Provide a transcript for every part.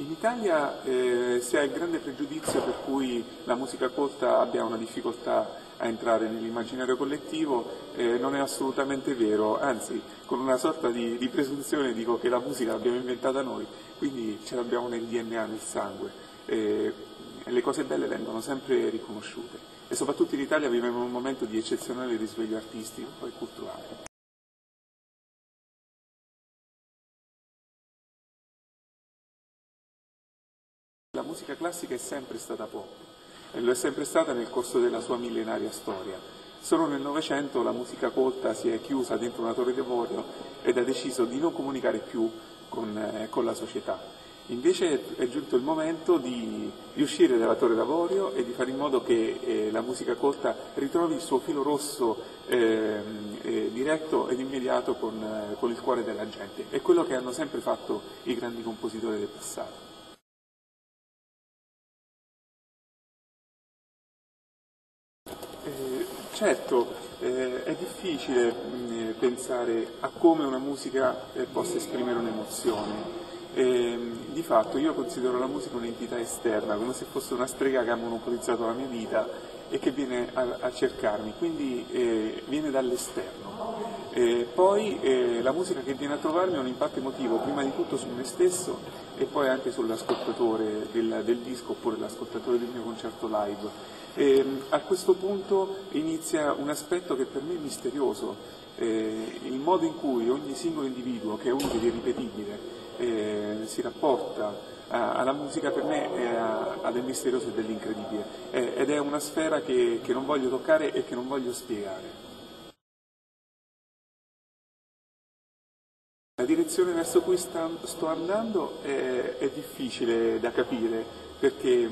In Italia eh, si ha il grande pregiudizio per cui la musica colta abbia una difficoltà a entrare nell'immaginario collettivo, eh, non è assolutamente vero, anzi con una sorta di, di, presunzione dico che la musica l'abbiamo inventata noi, quindi ce l'abbiamo nel DNA, nel sangue. Eh, le cose belle vengono sempre riconosciute e soprattutto in Italia viviamo un momento di eccezionale risveglio artistico e culturale. Musica classica è sempre stata pop e lo è sempre stata nel corso della sua millenaria storia. Solo nel Novecento la musica colta si è chiusa dentro una torre d'avorio ed ha deciso di non comunicare più con, eh, con la società. Invece è giunto il momento di, di, uscire dalla torre d'avorio e di fare in modo che eh, la musica colta ritrovi il suo filo rosso eh, eh, diretto ed immediato con, eh, con il cuore della gente. È quello che hanno sempre fatto i grandi compositori del passato. Eh, certo, eh, è difficile mh, mm, pensare a come una musica eh, possa esprimere un'emozione. Ehm, di fatto io considero la musica un'entità esterna, come se fosse una strega che ha monopolizzato la mia vita e che viene a, a cercarmi, quindi eh, viene dall'esterno. Poi eh, la musica che viene a trovarmi ha un impatto emotivo prima di tutto su me stesso e poi anche sull'ascoltatore del, del disco oppure l'ascoltatore del mio concerto live. E, ehm, a questo punto inizia un aspetto che per me è misterioso, eh, il modo in cui ogni singolo individuo, che è unico ed irripetibile, eh, si rapporta a, alla musica per me è, ha del misterioso e dell'incredibile eh, ed è una sfera che, che non voglio toccare e che non voglio spiegare. La direzione verso cui sto andando è, è, difficile da capire perché,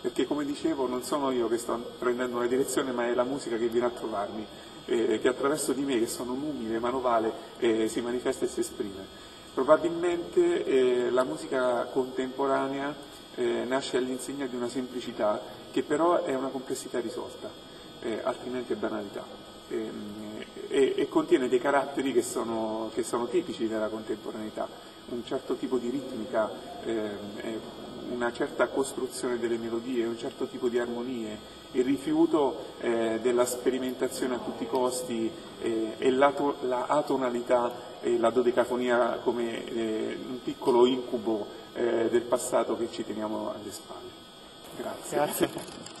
perché, come dicevo non sono io che sto prendendo una direzione ma è la musica che viene a trovarmi, eh, che attraverso di me, che sono un umile manovale, eh, si manifesta e si esprime. Probabilmente eh, la musica contemporanea eh, nasce all'insegna di una semplicità che però è una complessità risolta, eh, altrimenti è banalità. Ehm, e, e, contiene dei caratteri che sono, che sono, tipici della contemporaneità, un certo tipo di ritmica, eh, una certa costruzione delle melodie, un certo tipo di armonie, il rifiuto eh, della sperimentazione a tutti i costi eh, e la, la, atonalità e la dodecafonia come eh, un piccolo incubo eh, del passato che ci teniamo alle spalle. Grazie. Grazie.